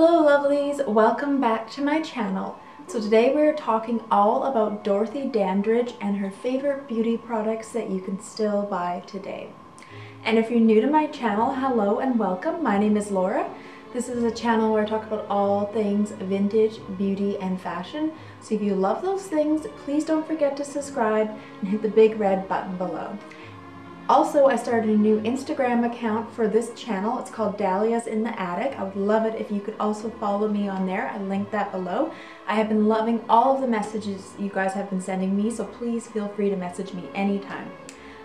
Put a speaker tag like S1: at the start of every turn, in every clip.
S1: Hello lovelies, welcome back to my channel. So today we're talking all about Dorothy Dandridge and her favorite beauty products that you can still buy today. And if you're new to my channel, hello and welcome. My name is Laura. This is a channel where I talk about all things vintage, beauty, and fashion. So if you love those things, please don't forget to subscribe and hit the big red button below. Also, I started a new Instagram account for this channel. It's called Dahlias in the Attic. I would love it if you could also follow me on there. I linked that below. I have been loving all of the messages you guys have been sending me, so please feel free to message me anytime.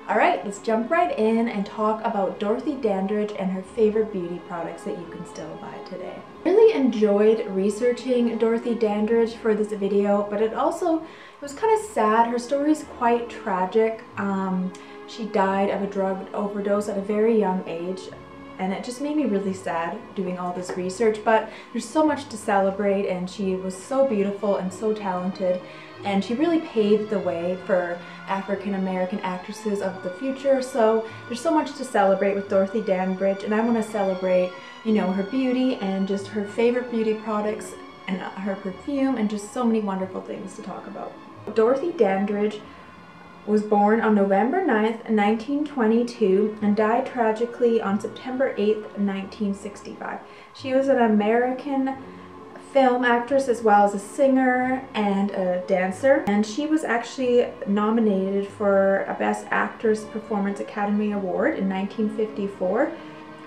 S1: Alright, let's jump right in and talk about Dorothy Dandridge and her favorite beauty products that you can still buy today. I really enjoyed researching Dorothy Dandridge for this video, but it also it was kind of sad. Her story is quite tragic. Um, she died of a drug overdose at a very young age and it just made me really sad doing all this research but there's so much to celebrate and she was so beautiful and so talented and she really paved the way for African American actresses of the future so there's so much to celebrate with Dorothy Dandridge and I want to celebrate you know her beauty and just her favorite beauty products and her perfume and just so many wonderful things to talk about. Dorothy Dandridge was born on November 9th, 1922 and died tragically on September 8th, 1965. She was an American film actress as well as a singer and a dancer and she was actually nominated for a Best Actress Performance Academy Award in 1954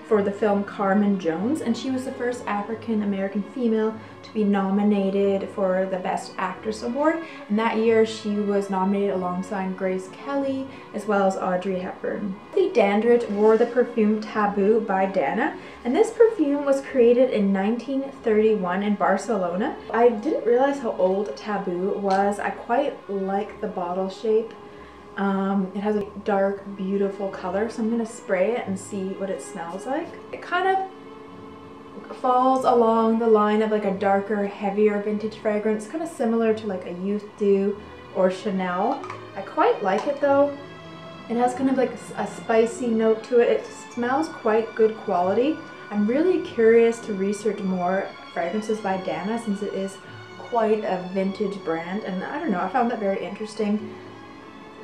S1: for the film Carmen Jones and she was the first African American female to be nominated for the Best Actress Award and that year she was nominated alongside Grace Kelly as well as Audrey Hepburn. The Dandridge wore the perfume Tabu by Dana and this perfume was created in 1931 in Barcelona. I didn't realize how old Tabu was. I quite like the bottle shape um, it has a dark, beautiful color, so I'm going to spray it and see what it smells like. It kind of falls along the line of like a darker, heavier vintage fragrance, kind of similar to like a Youth Dew or Chanel. I quite like it though. It has kind of like a spicy note to it. It smells quite good quality. I'm really curious to research more fragrances by Dana since it is quite a vintage brand and I don't know, I found that very interesting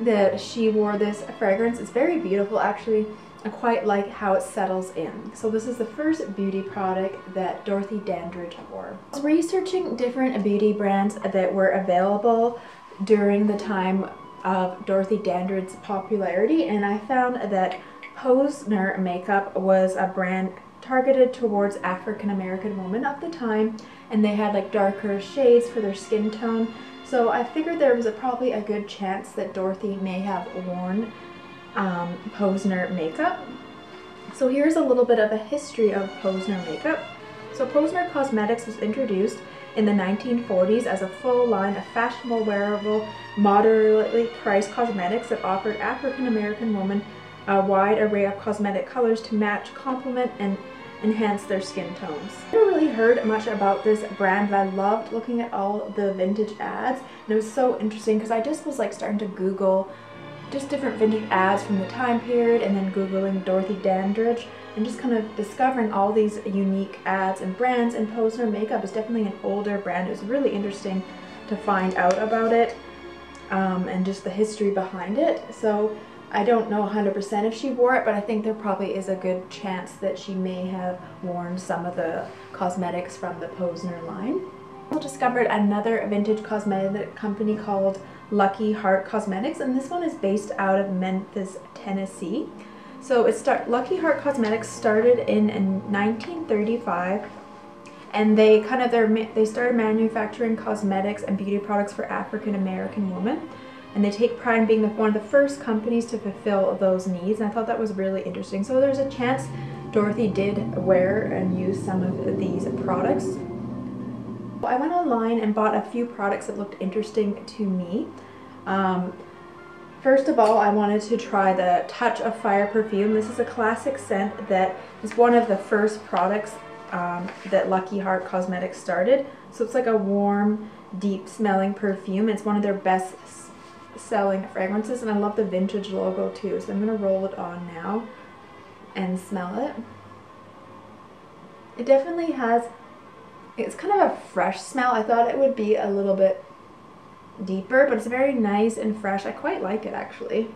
S1: that she wore this fragrance. It's very beautiful actually. I quite like how it settles in. So this is the first beauty product that Dorothy Dandridge wore. I was researching different beauty brands that were available during the time of Dorothy Dandridge's popularity and I found that Posner makeup was a brand targeted towards African American women of the time and they had like darker shades for their skin tone so I figured there was a, probably a good chance that Dorothy may have worn um, Posner makeup. So here's a little bit of a history of Posner makeup. So Posner Cosmetics was introduced in the 1940s as a full line of fashionable, wearable, moderately priced cosmetics that offered African American women a wide array of cosmetic colors to match, complement, and enhance their skin tones. I never really heard much about this brand but I loved looking at all the vintage ads and it was so interesting because I just was like starting to Google just different vintage ads from the time period and then Googling Dorothy Dandridge and just kind of discovering all these unique ads and brands and Posner Makeup is definitely an older brand. It was really interesting to find out about it um, and just the history behind it. So I don't know 100% if she wore it, but I think there probably is a good chance that she may have worn some of the cosmetics from the Posner line. I discovered another vintage cosmetic company called Lucky Heart Cosmetics, and this one is based out of Memphis, Tennessee. So it start Lucky Heart Cosmetics started in, in 1935 and they kind of they started manufacturing cosmetics and beauty products for African American women and they take pride in being the, one of the first companies to fulfill those needs and I thought that was really interesting. So there's a chance Dorothy did wear and use some of these products. I went online and bought a few products that looked interesting to me. Um, first of all, I wanted to try the Touch of Fire perfume. This is a classic scent that is one of the first products um, that Lucky Heart Cosmetics started. So it's like a warm, deep smelling perfume. It's one of their best selling fragrances and I love the vintage logo too. So I'm going to roll it on now and smell it. It definitely has It's kind of a fresh smell. I thought it would be a little bit deeper, but it's very nice and fresh. I quite like it actually.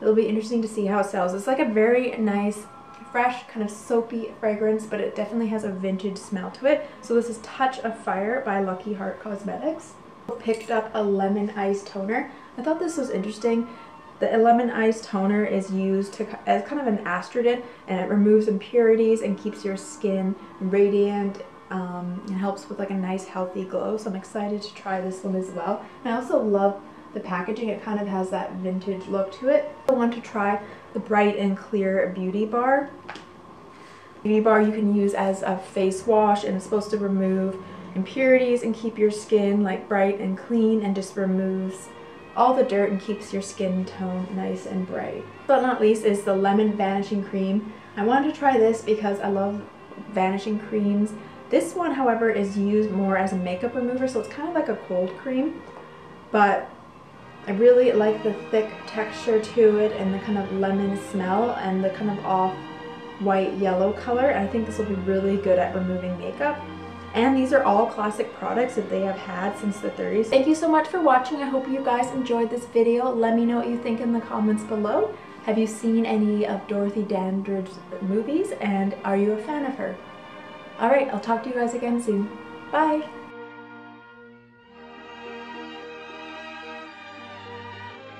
S1: It'll be interesting to see how it sells. It's like a very nice, fresh, kind of soapy fragrance, but it definitely has a vintage smell to it. So this is Touch of Fire by Lucky Heart Cosmetics. Picked up a lemon ice toner. I thought this was interesting. The lemon ice toner is used to, as kind of an astringent and it removes impurities and keeps your skin radiant um, and helps with like a nice healthy glow. So I'm excited to try this one as well. And I also love the packaging. It kind of has that vintage look to it. I want to try the Bright and Clear Beauty Bar. Beauty Bar you can use as a face wash and it's supposed to remove impurities and keep your skin like bright and clean and just removes all the dirt and keeps your skin tone nice and bright. But not least is the Lemon Vanishing Cream. I wanted to try this because I love vanishing creams. This one, however, is used more as a makeup remover, so it's kind of like a cold cream. But I really like the thick texture to it and the kind of lemon smell and the kind of off white yellow color. and I think this will be really good at removing makeup. And these are all classic products that they have had since the 30s. Thank you so much for watching. I hope you guys enjoyed this video. Let me know what you think in the comments below. Have you seen any of Dorothy Dandridge's movies and are you a fan of her? Alright, I'll talk to you guys again soon. Bye!